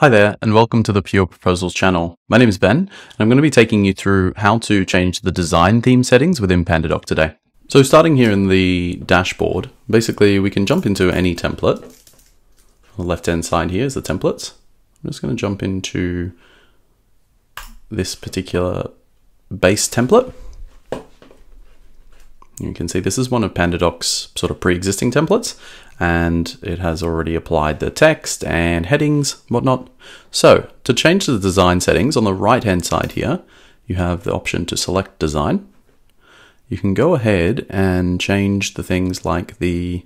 Hi there, and welcome to the Pure Proposals channel. My name is Ben, and I'm going to be taking you through how to change the design theme settings within PandaDoc today. So starting here in the dashboard, basically we can jump into any template. On the left-hand side here is the templates. I'm just going to jump into this particular base template. You can see this is one of PandaDoc's sort of pre-existing templates and it has already applied the text and headings, whatnot. So to change the design settings on the right hand side here, you have the option to select design. You can go ahead and change the things like the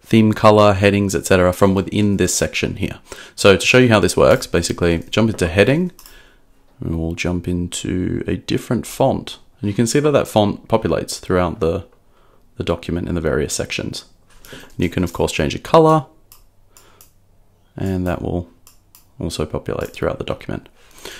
theme color, headings, etc. from within this section here. So to show you how this works, basically jump into heading, and we'll jump into a different font. And you can see that that font populates throughout the, the document in the various sections. You can of course change the color and that will also populate throughout the document.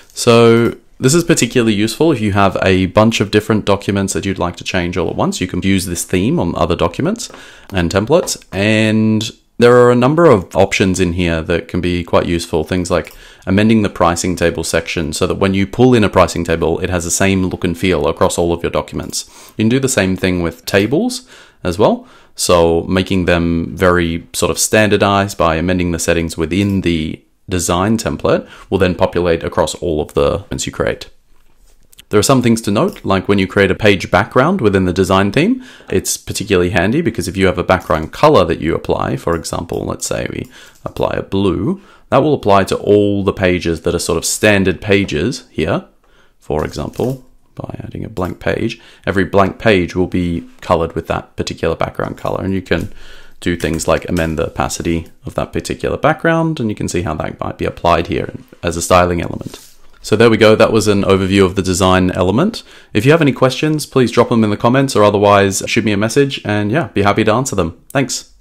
So this is particularly useful if you have a bunch of different documents that you'd like to change all at once. You can use this theme on other documents and templates. And there are a number of options in here that can be quite useful. Things like amending the pricing table section so that when you pull in a pricing table, it has the same look and feel across all of your documents. You can do the same thing with tables as well. So making them very sort of standardized by amending the settings within the design template will then populate across all of the ones you create. There are some things to note, like when you create a page background within the design theme, it's particularly handy because if you have a background color that you apply, for example, let's say we apply a blue, that will apply to all the pages that are sort of standard pages here. For example, by adding a blank page, every blank page will be colored with that particular background color. And you can do things like amend the opacity of that particular background, and you can see how that might be applied here as a styling element. So there we go, that was an overview of the design element. If you have any questions, please drop them in the comments or otherwise shoot me a message and yeah, be happy to answer them. Thanks.